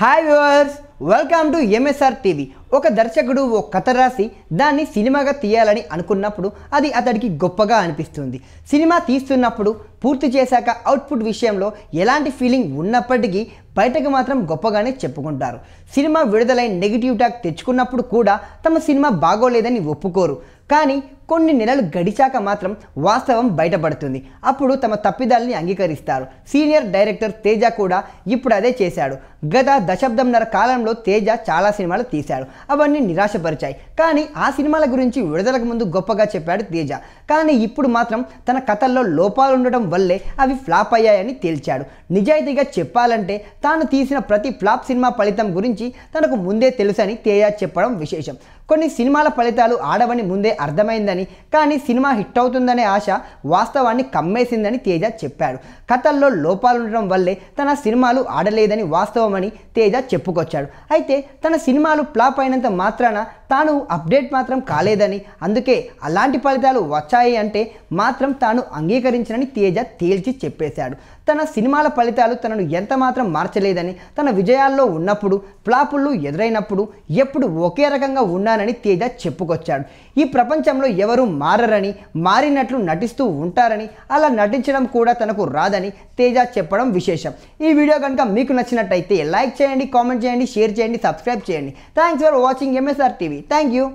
Hi viewers welcome to MSR TV ఒక దర్శకుడు ఓ కథ రాసి దాన్ని సినిమాగా తీయాలని అనుకున్నప్పుడు అది అతడికి గొప్పగా అనిపిస్తుంది. సినిమా తీస్తున్నప్పుడు పూర్తి చేశాక అవుట్పుట్ విషయంలో ఎలాంటి ఫీలింగ్ ఉన్నప్పటికీ బయటకు మాత్రం గొప్పగానే చెప్పుకుంటారు. సినిమా విడుదలై నెగిటివ్ టాక్ తెచ్చుకున్నప్పుడు కూడా తమ సినిమా బాగోలేదని ఒప్పుకోరు. కానీ కొన్ని నెలలు గడిచాక మాత్రం వాస్తవం బయటపడుతుంది. అప్పుడు తమ తప్పిదాల్ని అంగీకరిస్తారు. సీనియర్ డైరెక్టర్ తేజ కూడా ఇప్పుడు అదే చేశాడు. గత దశాబ్దంన్నర కాలంలో తేజ చాలా సినిమాలు తీశాడు. అవన్నీ నిరాశపరిచాయి. కానీ ఆ సినిమాల గురించి విడుదలకు ముందు గొప్పగా చెప్పాడు తేజ. కానీ ఇప్పుడు మాత్రం తన కథల్లో లోపాలు ఉండడం వల్లే అవి ఫ్లాప్ అయ్యాయని తేల్చాడు. నిజాయితీగా చెప్పాలంటే తాను తీసిన ప్రతి ఫ్లాప్ సినిమా ఫలితం గురించి తనకు ముందే తెలుసని తేజ చెప్పడం విశేషం. కొన్ని సినిమాల ఫలితాలు ఆడవని ముందే అర్థమైందని కానీ సినిమా హిట్ అవుతుందనే ఆశ వాస్తవాన్ని కమ్మేసిందని తేజ చెప్పాడు. కథల్లో లోపాలు ఉండడం వల్లే తన సినిమాలు ఆడలేదని వాస్తవమని తేజ చెప్పుకొచ్చాడు. అయితే తన సినిమాలు ఫ్లాప్ అయినంత మాత్రాన తాను అప్డేట్ మాత్రం కాలేదని అందుకే అలాంటి ఫలితాలు వచ్చాయి అంటే మాత్రం తాను అంగీకరించనని తేజ తేల్చి చెప్పేశాడు. తన సినిమాల ఫలితాలు తనను ఎంత మాత్రం మార్చలేదని తన విజయాల్లో ఉన్నప్పుడు ఫ్లాపులు ఎదురైనప్పుడు ఎప్పుడు ఒకే రకంగా ఉన్నానని తేజ చెప్పుకొచ్చాడు. ఈ ప్రపంచంలో ఎవరు మారరని మారినట్లు నటిస్తూ ఉంటారని అలా నటించడం కూడా తనకు రాదని తేజ చెప్పడం విశేషం. ఈ వీడియో కనుక మీకు నచ్చినట్టయితే లైక్ చేయండి కామెంట్ చేయండి షేర్ చేయండి సబ్స్క్రైబ్ చేయండి. Thanks for watching MSR TV thank you